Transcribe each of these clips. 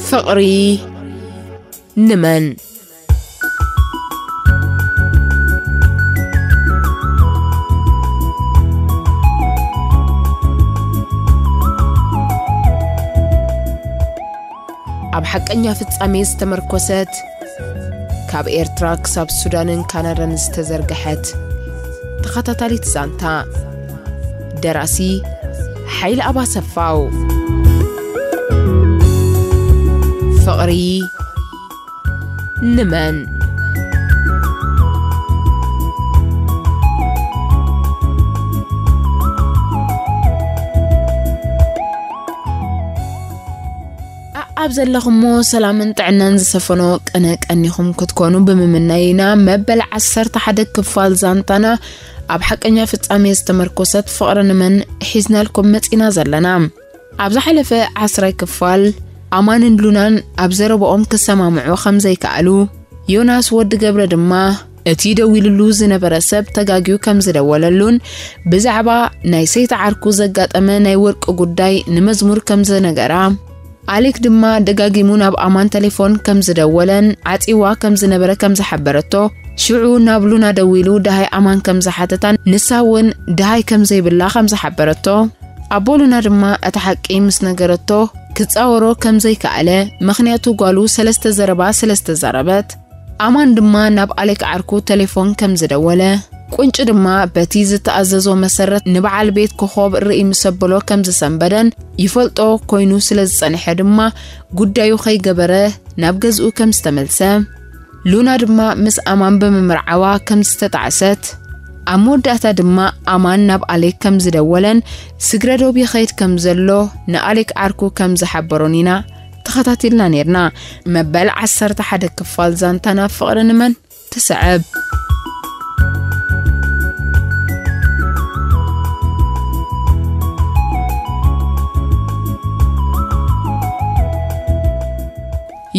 ثأري نمن حق انيا فتصامي استمركوست كاب ايرتراك ساب سودانن كانران استزرقحت تخطى تالي تزانتا دراسي حيل ابا سفاو فقري نمان ኣብ ዘለኹሞ ሰላምን ጥዕናን ዝሰፈኖ ቅነ ቀኒኹም ክትኮኑ ብምምናይና መበል 11 ክፋል ዛንታና ኣብ ሓቀኛ ፍጻሜ ዝተመርኮሰት ፍቕሪ ንመን ሒዝናልኩም መጺና ዘለና ኣብ ዝሓለፈ 10 ክፋል ኣማንን ሉናን ኣብ ዘረብኦም ክሰማምዑ ከም ዘይከኣሉ ዮናስ ወዲ ገብረ ድማ እቲ ደው ኢሉሉ ዝነበረ ሰብ ተጋግዩ ከም ዝደወለሉን ብዛዕባ ናይ ሰይተ ዓርኩ ዘጋጠመ ናይ ወርቂ ጉዳይ ንመዝሙር ከም ዝነገራ ኣሌክ ድማ ደጋጊሙ ናብ ኣማን ቴሌፎን ከም ዝደወለን ዓፂዋ ከም ዝነበረ ከም ዝሓበረቶ ሽዑ ናብ ሉና ደዊ ኢሉ ድሃይ ኣማን ከም ዝሓተታን ንሳ እውን ድሃይ ከም ዘይብላ ከም ዝሓበረቶ ኣቦ ሉና ድማ እቲ ሓቂ ምስ ነገረቶ ክፃወሮ ከም ዘይከኣለ ምክንያቱ ጓሉ ሰለስተ ዘረባ ስለ ዝተዛረበት ኣማን ድማ ናብ ኣሌክ ዓርኩ ቴሌፎን ከም ዝደወለ كنش دما بتيز تأززو مسرت نبعال بيت كخوب الرئي مسبلو كمز سنبدن يفلطو كوينو سلز سانح دما قد يوخي قبره نبغزو سام تملسا لونا دما مس أمان بممرعوا كمز تتعسات أمو داتا دما أمان نب عليك كمز دولن سقردو بيخيت كمزلو نقاليك عركو كمز حبرونينا تخطاتي لنا نيرنا مبال عسر تحدك فالزان تنافق رنمن تسعب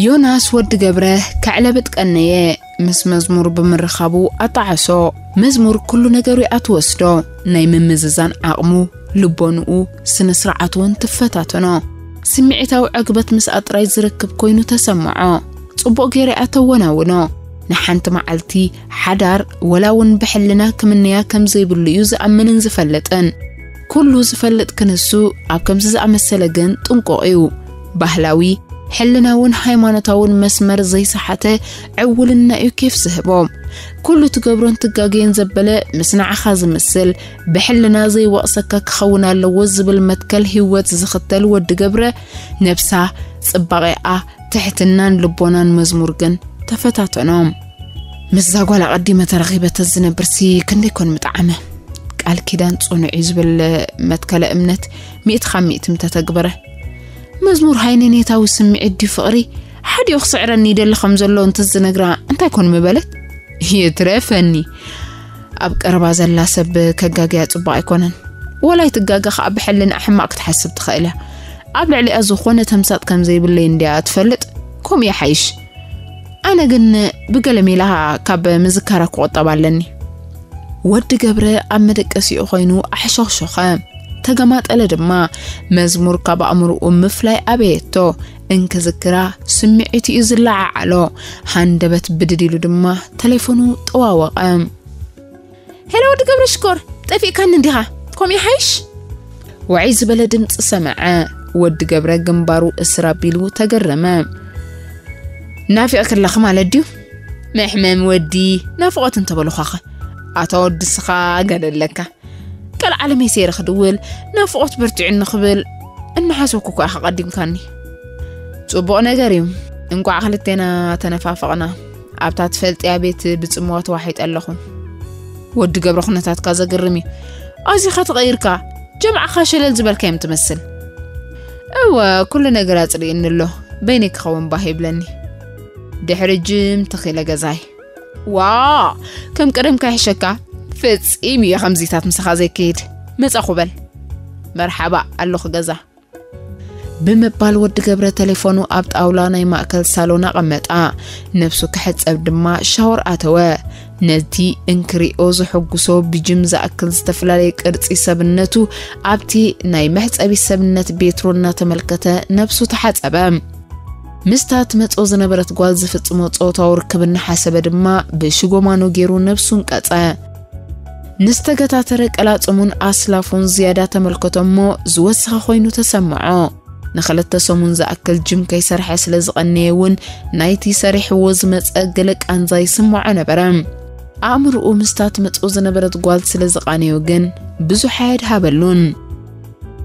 ዮናስ ወዲ ገብረህ ካዕለበት ቀነየ ምስ መዝሙር ብምርኻቡ ኣጣዓሶ መዝሙር ኩሉ ነገሩ ኣትወስዶ ናይ ምምዝዛን ኣቕሙ ልቦንኡ ስነ ስርዓት እውን ትፈታተኖ ስምዒታዊ ዕግበት ምስ ኣጥራይ ዝርክብ ኮይኑ ተሰምዖ ጽቡቕ ገይረ ኣተወናውኖ ንሓንቲ መዓልቲ ሓዳር ወላ እውን ብሕልና ክምንያ ከም ዘይብሉ እዩ ዝኣምንን ዝፈልጥን ኩሉ ዝፈልጥ ክንሱ ኣብ ከምዚ ዝኣመሰለ ግን ጥንቁቕ እዩ ባህላዊ حلنا حلناون حيمانتاون مسمر زي صحته عولنا ايو كيف سهبوم كل تقبرون تقاقين زبلة مسنع خاز مسل بحلنا زي وقصك خونا لوز بالمتكل هوت زختل ود قبرة نبسا سبغي تحت النان لبونان مزمورغن تفتاتونوم مزاقوا لقدي ما ترغيبة الزنا برسي كن يكون متعمه قال كدان تصنع عزب المتكلة امنت ميت خميت متتقبره مزمور هاين نيتاو سمعت دي فقري حد يخص عرني دل خمز الله انت الزنقرا يكون مبلت هي ترافني ابك اربع زلا سب كجاجي اتبع يكونن ولا يتجاجا خاب حلن احماك تحسب تخيلة ابلع لي ازوخونة تمسات كم زي باللي اندي اتفلت كوم يا حيش انا قن بقلمي لها كاب مزكارك وطبع لني ود قبري امدك اسي اخينو احشوخ شخام تجمعت الدماء مزمور كبا أمر أمفلاي أبيتو إنك ذكرى سمعتي إزلع على هندبت بددي لدماء تليفونو تواوق أم هلو دقبر شكور تفي كان نديها كومي حيش وعيز بلدن تسمع ود قبرة جنبارو إسرابيلو تجرمة نافي أكل لخم على ديو محمام ودي نافقة انتبه لخاخة أتود سخا قدر لكه قال على ميسير خدول نافوت برتعن نخبل ان حاسو كوكا قديم كاني صبو نغريم انكو عقلتينا تنفافقنا ابتات فلت يا بيت بصموات واحد الله ود جبر خنتات كذا غرمي ازي خط غيركا جمع خاشل الزبل كيم تمثل اوا كل نغرا صري ان له بينك خون باهبلني دحرجم تخيل غزاي وا كم قرم كاي ፍፂም እዩ ከምዚታት ምስኻ ዘይከይድ መፃ ኹበል መርሓባ ኣለኹ ገዛ ብምባል ወዲ ገብረ ቴሌፎኑ ኣብ ጣውላ ናይ ማእከል ሳሎን ኣቐመጣ ነብሱ ክሕፀብ ድማ ሻወር ኣተወ ነቲ እንክሪኦ ዝሕጉሶ ብጅም ዝኣክል ዝተፈላለየ ቅርፂ ሰብነቱ ኣብቲ ናይ መሕፀቢ ሰብነት ቤትሮ እናተመልከተ ነብሱ ተሓፀበ ምስታ ትመፆ ዝነበረት ጓል ዝፍፅሞ ፆታዊ ርክብ እናሓሰበ ድማ ብሽጎማኖ ገይሩ ነብሱን ቀፀ نستجتاتر كلاتمون أسلافون زيادة ملكتهم زوسها خوينو تسمعه نخلت سمون زأكل جم كيسر حسل زغنيون نايتي سريح وزمت أجلك أن زي سمع أنا برام أمر أمستات متأذن برد قالت سل زغنيوجن بزو حاد هبلون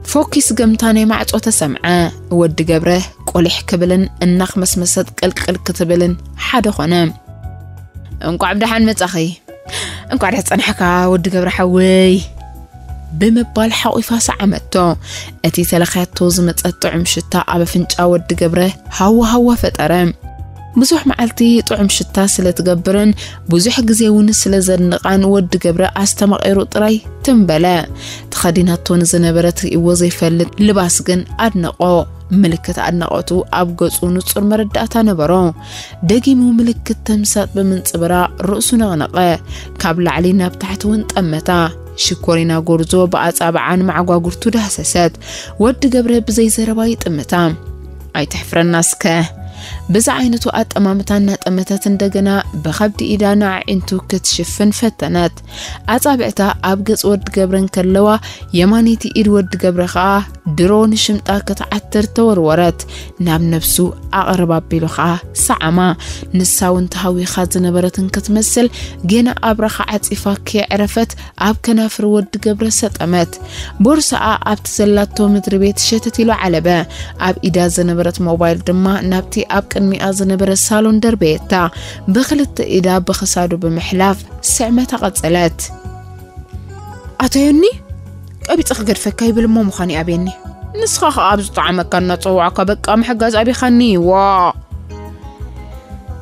فوكس جمتاني معت وتسمعه ود جبره قلح كبلن النخمس مسد قلق قلق تبلن حدا خنام انكو عبد حن متأخي انكو عدها تصنحكا ودي قبر حوي بمبال حقيفة سعمتو اتي سلخيات توزم تقطعم شتا ابا فنش اود قبره هوا هوا فترم بزوح معلتي طعم شتا سلا تقبرن بزوح قزيون سلا زنقان ود قبره استمق ايرو طري تنبلا تخدين هاتون زنبرت ايوزي فلت لباسقن ادنقو ملكت عدناقتو أبغض ونصر مردات نبرو دقي مو ملكت تمسات بمن صبرا رأسنا غنقة قبل علينا بتحت انت أمتا شكورنا جورزو بأصابعان مع جورتو دهسسات ود قبره بزي زربايت أمتا أي تحفر الناس كه بزعينتو أتمامتنا تمتتن دجنا بخبت إيدانا انتو كتشفن فتنات أتابعتا أبجز ورد جبرن كلوا يمانيتي إيد ورد جبرخا درون شمتا كتعتر تورورت نام نفسو أقرب بلوخا سعما نساون تهوي خازن برتن كتمثل جينا أبرخا عتيفا كي عرفت أب كنافر ورد جبر ستأمت بورسا أب تزلاتو مدربيت شتتلو علبة أب إيدا زنبرت موبايل دما نبتي أب أبكن مئازن برسالون دربيتا بخلت إذا بخسادو بمحلاف سعمة قتلت أتيني أبي تخجر فكاي بالمو مخاني أبيني نسخة أبز طعمك النطوعك بك أم حقاز أبي خني وا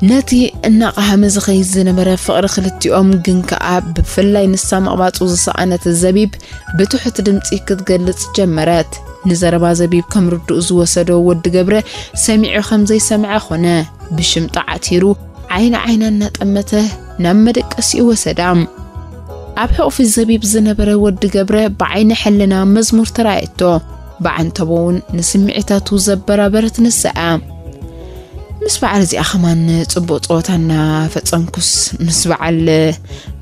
ناتي انقا همزغي زنمرة فقرخ لتيقوم جنكا عب فلاي نسام عبات وزسا عنات الزبيب بتوحت دمتي كتقلت جمرات نزاربا زبيب كم ردو ازو سدو ود قبرة سامعو خمزي سامع خونا بشم تعاتيرو عين عين النات امته نمدك اسيو سدام أبحو في الزبيب زنبرة ود قبرة بعين حلنا مزمور ترايتو بعن تبون نسمعتا توزب برابرة نسأم مس بعل زي أخمن تبو طوتنا فتنكس مس بعل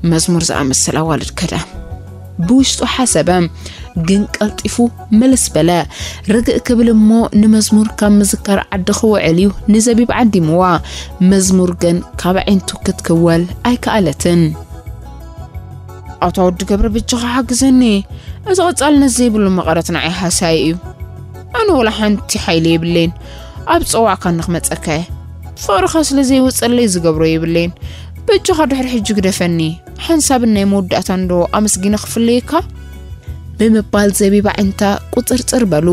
مزمور زي أمس الأول كده بوش تو حسب جن ملس بلا رجع قبل ما نمزمور كم مذكر عدخو عليو نزبي بعدي موا مزمور جن كاب عنتو كتكوال أي كألتن أتعود قبل بجها حقزني إذا قلت زي بلو مقرتنا عيها سايئو أنا ولا حنتي حيلي بلين ኣብ ፀዋዕካ ንኽመፀካየ ፍቕሪኻ ስለ ዘይውፅለይ ዝገብሮ የብለይን በእጅኻ ድሕሪ ሕጂ ግደፈኒ ሓንሳብን ናይ መወዳእታን ዶ ኣመስጊነ ክፍለየካ ብምባል ዘቢባ ዕንታ ቁፅርፅር በሉ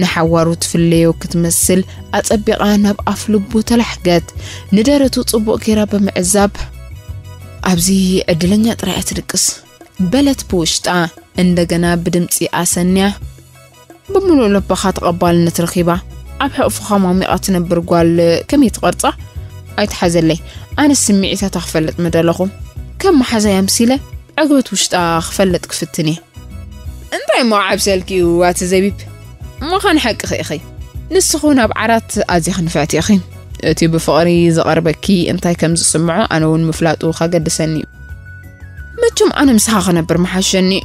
ንሓዋሩ ትፍለዮ ክትመስል ኣፀቢቓ ናብ ኣፍ ልቡ ተላሕገት ንደረቱ ጽቡቕ ጌራ ብምዕዛብ ኣብዚ ዕድለኛ ጥራይ ትድቅስ በለት ብውሽጣ እንደገና ብድምፂ ኣሰንያ ብምሉእ ለባኻ ተቐባልነት ረኺባ أبها أفخامة مئة تنبر قوال كمية قرطة أيت حزلي أنا السميعتها تخفلت مدلغو كم حزا يمسيلة أقبت وشتا خفلت كفتني أنت ما عبس الكي وات زبيب ما خان حق خي خي نسخونا بعرات أزي خنفاتي أخي أتي بفقري زغربكي أنتي كم زسمعو أنا ون مفلات وخا سني ما أنا مسحا خنبر محشني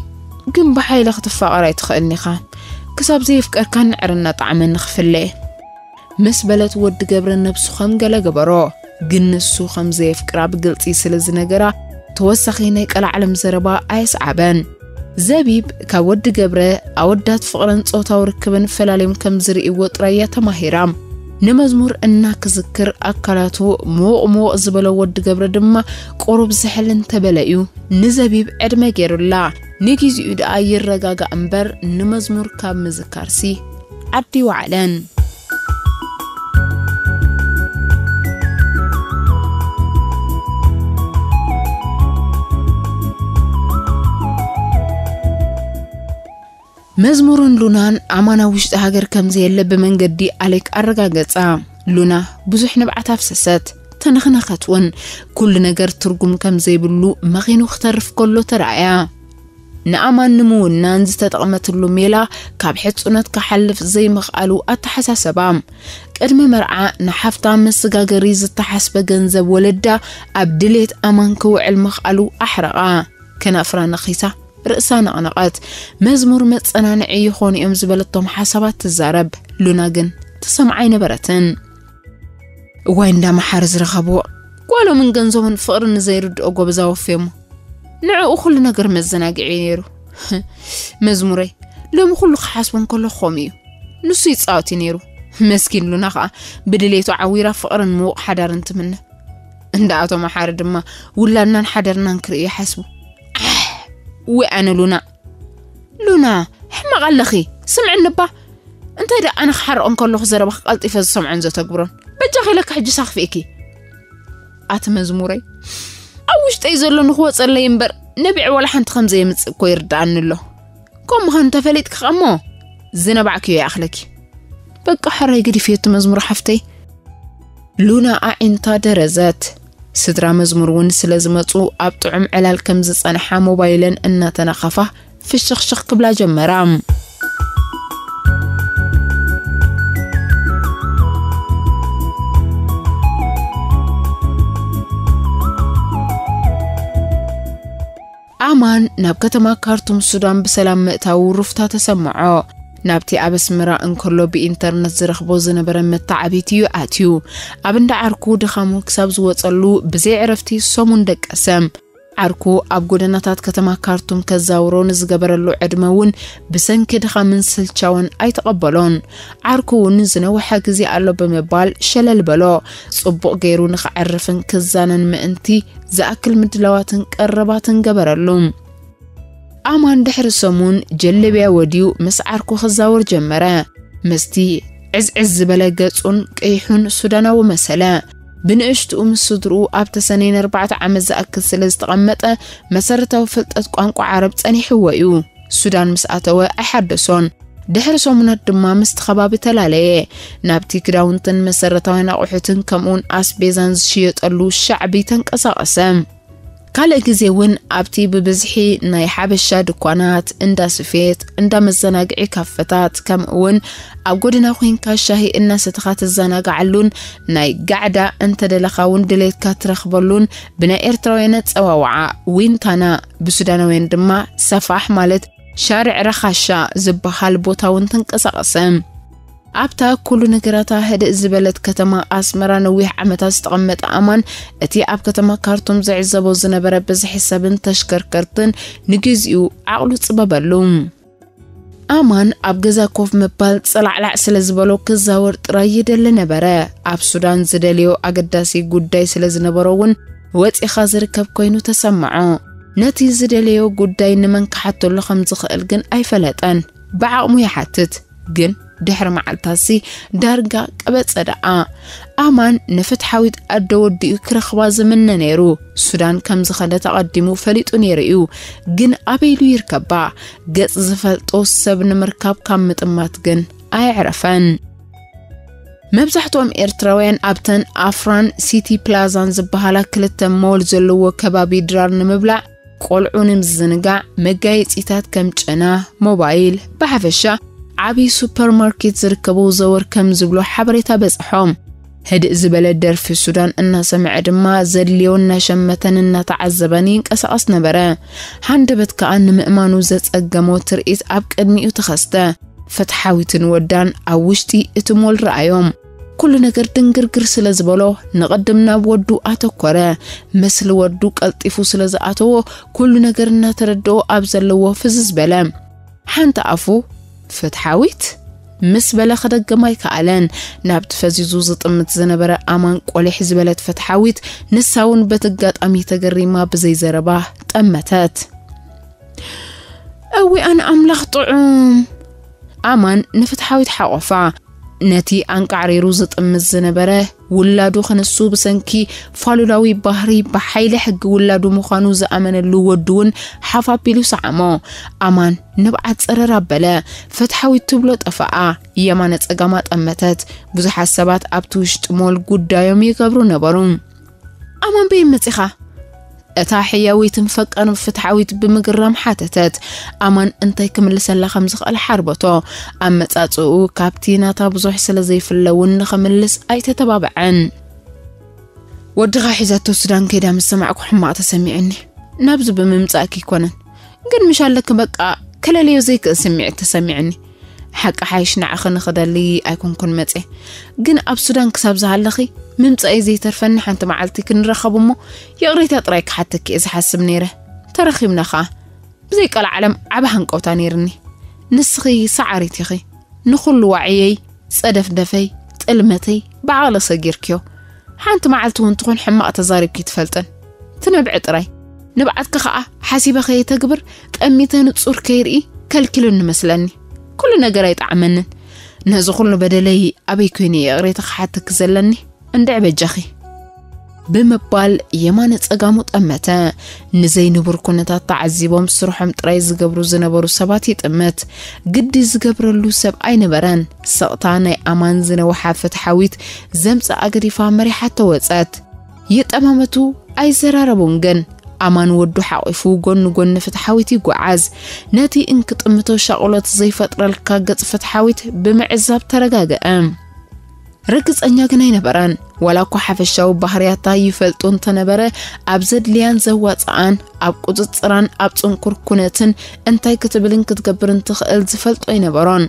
كم بحيلة خطفة أرايت خلني خان كساب زيف كاركان عرنا طعمن نخفله مس بلت ود جبر النبس خم جل جبرو جن السو خم زيف كراب قلتي سلز نجرا توسخينك العلم زربا عيس عبان زبيب كود جبره أودات فقرن صوت وركبن فلالم كم زري وطريه تمهرام ንመዝሙር እና ክዝክር ኣካላቱ ሞቕሞቕ ዝበለ ወዲ ገብረ ድማ ቁሩብ ዝሕል እንተበለ እዩ ንዘቢብ ዕድመ ገይሩላ ንግዜኡ ድኣ ይረጋጋእ እምበር ንመዝሙር ካብ ምዝካርሲ ዓዲ ዋዕለን مزمورن لونان عمانا وشت هاجر كم زي اللب من دي عليك أرجع جتسا لونا بزح نبعت أفسست تنخنخت خطون كل نجر ترجم كم زي بلو مغين اخترف كله ترعيا ንኣማን ንምውናን ዝተጠቕመትሉ ሜላ ካብ ሕፁነት ክሓልፍ ዘይምኽኣሉ ኣተሓሳሰባ ቅድሚ መርዓ ንሓፍታ መሰጋገሪ ዝተሓስበ ገንዘብ ወለዳ ኣብ ድሌት ኣማን ክውዕል ምኽኣሉ ኣሕረቓ ከናፍራ ነኺሳ رأسان عنقات مزمور متصنعي يخون يوم زبلتهم حسابات الزرب لوناجن تسمعي نبرتن وين دام حارز رغبو قالوا من جنزون فقر نزير دوغو بزاوفيم نعو أخل نقر مزناق عينيرو مزموري لو مخل خاسبون كل خوميو نسو يتساوتي نيرو مسكين لو نخا بدليتو عويرا فقر مو حدار انتمنه عندها تو محارد ما ولا نان حدرنا نكري حسبو وانا لونا لونا حما غلخي سمعي النبا انت دا انا خحر انكر لو خزر بخلط يفز سمع انزو تقبرون بجا خيلك حجي ساخف ايكي ات مزموري اوش تايزول نخوة صلي ينبر نبيع ولا حنت خمزة يمتس كو يردان الله كم هانت فليت كخمو زينا بعك يا اخلك بقى حرى يقدي فيتو مزمور حفتي لونا اعين انت درزات سدرا مزمرون سلازمتو ابتعم على الكمزة أنحى موبايلا أن تنخفه في الشخشق قبل جمرام آمان ናብ ከተማ ካርቱም بسلام ብሰላም ምእታዊ ርፍታ تسمعو ናብቲ ኣብ ኣስመራ እንከሎ ብኢንተርነት ዝረኽቦ ዝነበረ መተዓቢት እዩ ኣትዩ ኣብ እንዳ ዓርኩ ድኻሙ ክሳብ ዝወፀሉ ብዘይ ዕረፍቲ ሰሙን ደቀሰ ዓርኩ ኣብ ጎደናታት ከተማ ካርቱም ከዛውሮ ንዝገበረሉ ዕድመ እውን ብሰንኪ ድኻምን ስልቻውን ኣይተቐበሎን ዓርኩ እውን ዝነውሐ ግዜ ኣሎ ብምባል ሸለል በሎ ጽቡቕ ገይሩ ንኽዕርፍን ክዛነን ምእንቲ ዝኣክል ምድላዋትን ቀረባትን ገበረሉ آمان دحر سمون جلبيا وديو مسعر خزاور جمرا مستي عز عز اون قطن كيحون سودانا ومسلا بنعشت أم صدرو أبت سنين أربعة عمزة أكل سلز تغمتا مسارتا وفلت أتقانقو عرب تاني حوائيو سودان مسعتوا أحدسون دحر سمون الدمام مستخبا بتلالي نابتي كراونتن مسارتا وناقوحتن كمون أسبيزان زشيط اللو شعبي تنك أساقسام كالي جزي وين أبتي ببزحي ناي حبشة دوكوانات اندا سفيت اندا مزنق اي كفتات كم وين أبقودنا خوين كاشاهي انا ستخات الزنق علون ناي قعدة انت دلخا وين دليت كاترخ بلون بنا ارتروينت او وعا وين تانا بسودان وين دما سفاح مالت شارع رخاشا زبخال بوتا وين تنقسقسم عبتا كل نقراتها هد زبلت كتما أسمرا نويح عمتا استغمت أمان اتي عب كتما كارتم زعي زبو زنبرا بز حساب تشكر كرتن نجيزيو عقلو تصببالوم أمان عب غزا كوف مبال تسلع لعسل زبالو كزاور تراي دل نبرا عب سودان زدليو أقداسي قداي سل زنبروون وات إخازر كبكوينو تسمعو نتي زدليو قداي نمن كحطو لخم زخ القن أي فلاتان باعو ميحاتت قن ድሕሪ መዓልታሲ ዳርጋ ቀበፀ ደኣ ኣማን ንፍትሓዊት ኣደ ወዲኡ ክረኽባ ዝምነ ነይሩ ሱዳን ከም ዝኸደ ተቐዲሙ ፈሊጡ ነይሩ እዩ ግን ኣበይሉ ይርከባ ገጽ ዝፈልጦ ሰብ ንምርካብ ካብ ምጥማት ግን ኣይዕረፈን መብዛሕትኦም ኤርትራውያን ኣብተን ኣፍራን ሲቲ ፕላዛን ዝበሃላ ክልተ ሞል ዘለዎ ከባቢ ድራር ንምብላዕ ቆልዑ ንምዝንጋዕ መጋየፂታት ከም ጨና ሞባይል ብሓፈሻ عبي سوبر ماركت زركبو زور كم زبلو حبريتا بس حوم هدء زبالة دار في السودان انا سمع دما زليونا شمتن انا تعزبانين كاساس نبرا حان دبت كأن مئمانو زت اقامو ترئيت ابك ادميو تخسته فتحاوي تنودان اوشتي اتمول رأيوم كل نقر تنقر قرسل زبالو نقدمنا بودو اتوكورا مثل ودو قلطيفو سلز اتوو كل نقر نتردو ابزلو وفز زبالا حان تعفو فتحاويت مس بلا خدق ماي كالان نابت فزي زوزت امت زنبرا امان قولي حزبلت فتحاويت نساون بتقات امي تقري ما بزي زرباه تأمتات اوي انا املاخ طعوم امان نفتحاويت حاقفا نتي انقعري روزت امت زنبرا ولادو خنسو بسنكي فالولاوي بحري بحيل حق ولادو مخانو زأمن اللو ودون حفا بيلو سعمو أمان نبعات سرى ربلا فتحاوي تبلو طفاء يمانت أقامات أمتات بزحا السبات أبتوشت مول قد دايومي قبرو نبرون أمان بيمتخا እታ ሕያዊት ንፈቀርን ፍትሓዊት ብምግራም ሓተተት ኣማን እንታይ ክምልሰላ ከም ዝኽእል ሓርበቶ ኣብ መጻጽኡ ካብቲ ናታ ብዙሕ ስለ ዘይፍለውን ንኽምልስ ኣይተተባብዐን ወድኻ ሒዛቶ ሱዳን ከይዳ ምስ ሰማዕኩ ሕማቕ ተሰሚዕኒ ናብዚ ብምምጻእ ክይኮነን ግን ምሻለክ በቃ ከለለዮ ዘይክእል ስምዒት ተሰሚዕኒ حق حايش نعخ نخدلي أيكون كن متى جن أب سودان كساب زعلخي من تأي زي ترفن حنت معلتي كن رخب أمه يا ريت أطريك حتى كي إذا حس منيره ترخي من خا بزي كل عالم عبهن قوتانيرني نسخي سعريتي خي نخل وعيي سدف دفي تلمتي بعال صغير كيو حنت معلتي ونتخون حما أتزارب كي تفلتن تنبع تري نبعتك خا حاسبة خي تكبر تأمي تنتصور كيري كل كيلو مثلني ኩሉ ነገር ኣይጣዕመንን ነዚ ኩሉ በደለይ ኣበይ ኮይኑ እየ እቕሬት ክሓትክ ዘለኒ እንድዕ በጃኺ ብምባል የማነ ፀጋሙ ጠመተ ንዘይንቡር ኩነታት ተዓዚቦም ስርሖም ጥራይ ዝገብሩ ዝነበሩ ሰባት ይጥምት ግዲ ዝገብረሉ ሰብ ኣይነበረን ስቕታ ናይ ኣማን ዝነወሓፈ ሓዊት ዘምፃ ኣገዲፋ መሪሓ ተወፀት ይጠማመቱ ኣይዘራረቡን ግን ኣማን ወዱ ሓቒፉ ጎኒ ጎኒ ፍትሓዊት ይጓዓዝ ነቲ እንክጥምቶ ሸቕሎት ዘይፈጥረልካ ገጽ ፍትሓዊት ብምዕዛብ ተረጋግአ ርግፀኛ ግን ኣይነበረን ዋላ እኳ ሓፈሻዊ ባህርያታ ይፈልጡ እንተነበረ ኣብ ዘድልያን ዘዋፅኣን ኣብ ቁፅፅራን ኣብ ፅንኩር ኩነትን እንታይ ክትብልን ክትገብር እንትኽእል ዝፈልጦ ኣይነበሮን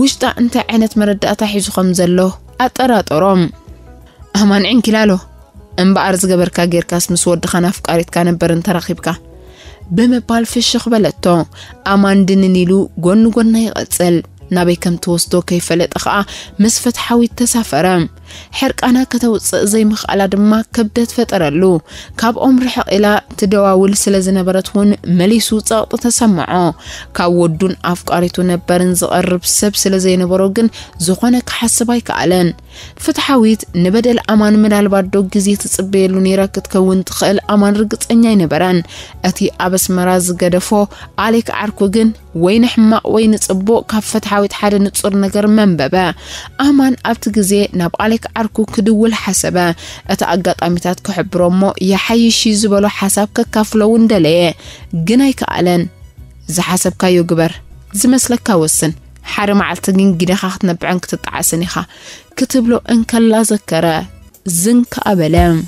ውሽጣ እንታይ ዓይነት መረዳእታ ሒዙ ከም ዘሎ ኣጠራጠሮም ኣማን ዕንኪላ ኣሎ እምበኣር ዝገበርካ ጌርካስ ምስ ወድኻ ናፍቃሪትካ ነበርን ተራኺብካ ብምባል ፍሽኽ በለቶ ኣማንድንን ኢሉ ጎኒ ጎና ይቐፅል ናበይ ከም ትወስዶ ከይፈለጠ ከዓ ምስ ፍትሓዊት ተሳፈረ ሕርቃና ከተውፅእ ዘይምኽኣላ ድማ ክብደት ፈጠረሉ ካብኦም ርሕቕ ኢላ ትደዋውል ስለ ዝነበረት እውን መሊሱ ጸቕጢ ተሰምዖ ካብ ወዱን ኣፍቃሪቱ ነበርን ዝቐርብ ሰብ ስለ ዘይነበሮ ግን ዝኾነ ክሓስብ ኣይከኣለን ፍትሓዊት ንበደል ኣማን ምናልባት ዶ ግዜ ትፅበየሉ ነይራ ክትከውን ትኽእል ኣማን ርግፀኛ ኣይነበረን እቲ ኣብ ኣስመራ ዝገደፎ ኣሌክ ዓርኩ ግን ወይ ንሕማቕ ወይ ንፅቡቕ ካብ ፍትሓዊት ሓደ ንጹር ነገር መንበበ ኣማን ኣብቲ ግዜ ናብ ኣሌክ ك عرکو کدول حساب ات اجت آمیتات که حبرم ما یحیی شیز بالا حساب ک کافلون دلیه جنای ک الان ز حساب کیو جبر ز مثل کوسن حرم علتین جنای خاطر نبعنک تطعسنی خا کتبلو انکل لذکره ابلام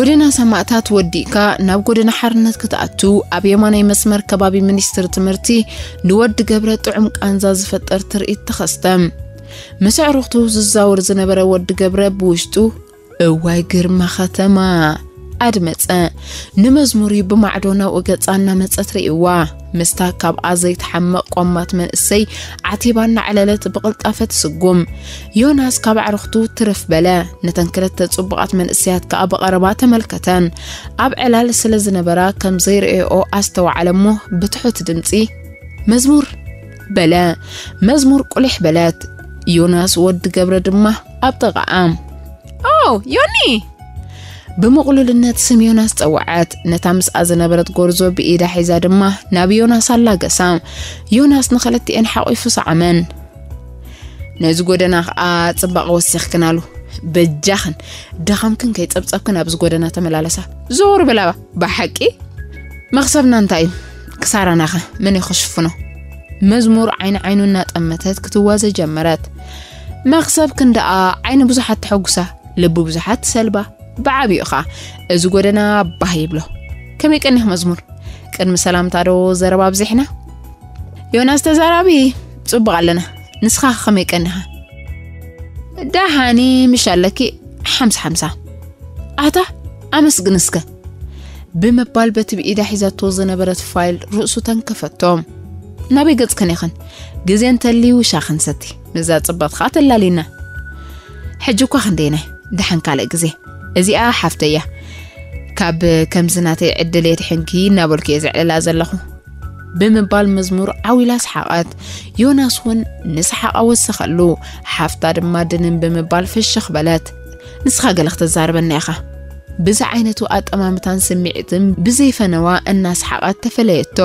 ጎደና ሰማዕታት ወዲእካ ናብ ጎደና ሓርነት ክትኣቱ ኣብ የማናይ መስመር ከባቢ ሚኒስትር ትምህርቲ ንወዲ ገብረ ጥዑም ቃንዛ ዝፈጠር ትርኢት ተኸስተ ምስ ዕሩኽቱ ዝዛውር ዝነበረ ወዲ ገብረ ብውሽጡ እዋይ ግርማ ኸተማ أدمت أه، نمزمري بمعدونا وقتنا متستري وا مستكاب أزيت حمق قمت من السي عتيبان على لت بقلت أفت سقوم يوناس كاب عرختو ترف بلا نتنكلت تصبقات من السيات كاب قربات ملكتان أب علال سلز نبرا كم زير إي أو أستو علمه بتحوت دمتي مزمور بلا مزمور كل بلات يوناس ود قبر دمه أبتغى أم أو يوني ብምቕሉልነት ስም ዮናስ ፀዋዓት ነታ ምስኣ ዝነበረት ጎርዞ ብኢዳ ሒዛ ድማ ናብ ዮናስ ኣላገሳ ዮናስ ንኽልቲአን ሓቒፉ ሰዓመን ነዚ ጎደና ከዓ ፅባቐ ወሲኽክን ኣሉ በጃኽን ደኻምክን ከይፀብፀብክን ኣብዚ ጎደና ተመላለሳ ዞር ብላባ ብሓቂ መኽሰብና እንታይ እዩ ክሳራናኸ መን ይክሽፍኖ መዝሙር ዓይኒ ዓይኑ እናጠመተት ክትዋዘ ጀመረት መኽሰብ ክንደኣ ዓይኒ ብዙሓት ተሐጉሳ ልቢ ብዙሓት ሰልባ ብዓብኡ ኸ እዚ ጎደና ባህ ይብሎ ከመይ ቀኒሕ መዝሙር ቅድሚ ሰላምታ ዶ ዘረባ ኣብዚሕና ዮናስ ተዛራቢ ፅቡቕ ኣለና ንስኻ ከመይ ቀኒኻ ዳሃኒ ምሽ ኣለኪ ሓምሳ ሓምሳ ኣታ ኣመስግንስከ ብምባል በቲ ብኢዳ ሒዛቶ ዝነበረት ፋይል ርእሱ ተንከፈቶም ናበይ ገጽ ከነይኽን ግዜ እንተልዩ ውሻ ክንሰቲ ምዛ ጽበት ከዓ ተላሊና ሕጂ እኳ ክንደይናይ ድሓን ካልእ ግዜ እዚኣ ሓፍተ እያ ካብ ከምዝናተይ ዕድልየ ትሕንኪ እናበልኩ እየ ዝዕልላ ዘለኹ ብምባል መዝሙር ዓዊላ ሰሓቐት ዮናስ እውን ንሰሓቐ ወሰኸሉ ሓፍታ ድማ ድንን ብምባል ፍሽኽ በለት ንስኻ ገለ ክትዛርበና ኢኻ ብዛ ዓይነቱ ኣጠማምታን ስምዒትን ብዘይፈነዋ እናሰሓቐት ተፈለየቶ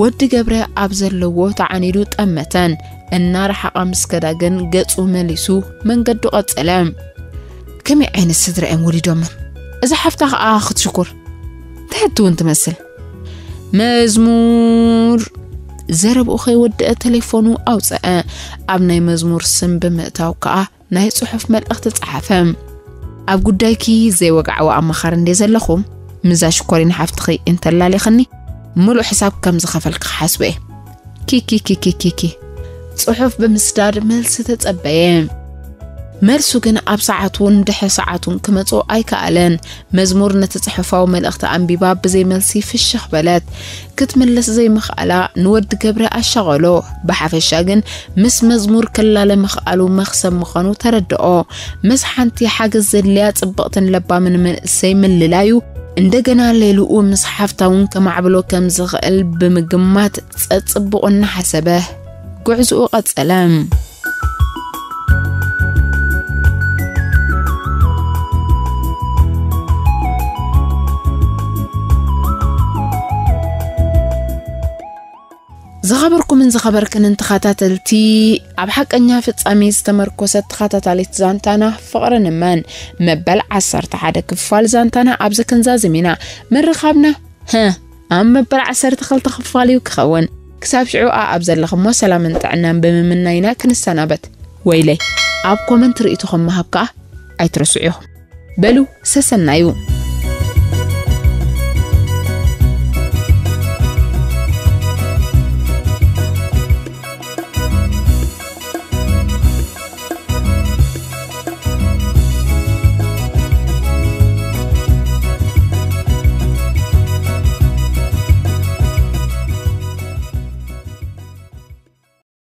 ወዲ ገብረ ኣብ ዘለዎ ተዓኒዱ ጠመተን እናረሓቐ ምስከዳ ግን ገጹ መሊሱ መንገዱ ቐጸለ كمي عين السدر أم ولي دومن إذا حفتاق آخد شكر تهدو أنت مثل مزمور زرب أخي ود تليفونو أو سأ آه، أبني مزمور سن بمئتاو كأ ناي صحف مال أخت تحفهم أب قدايكي زي وقع وأما خارن دي زلخوم مزا شكورين حفتخي انت اللالي خني ملو حساب كم زخفلك حاسوي كي كي كي كي كي كي صحف بمصدار ملسة تتأبين مرسو كن أب ساعتون دح ساعتون كمتو أي كألن مزمور نتتحفاو ملأخت أنبيبا بزي ملسي في الشخبلات كت ملس زي مخألا نود كبرة أشغلو الشاقن مس مزمور كلا لمخألو مخسم مخانو تردقو مس حانتي حاجة الزليات بقتن لبا من من السي من للايو እንደገና ሌልኡ كما عبلو كم زغل بمجمات ብምግማት ጸጽብቑ قعزو قد سلام زخبركم من زخبر كن انتخابات التي عبحك أنها في تأميز تمركز انتخابات التي زانتنا فقرا من مبل عصر تعدك فال زانتنا عبزك زازمينا من رخابنا ها أم مبل عصر تخل تخفالي وكخون كساب شعوء أبزر لخم وسلام انتعنا بممنا يناك نستنابت ويلي أبكم انت رئيتكم مهبكا أي ترسعيهم بلو سسنايون